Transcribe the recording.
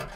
you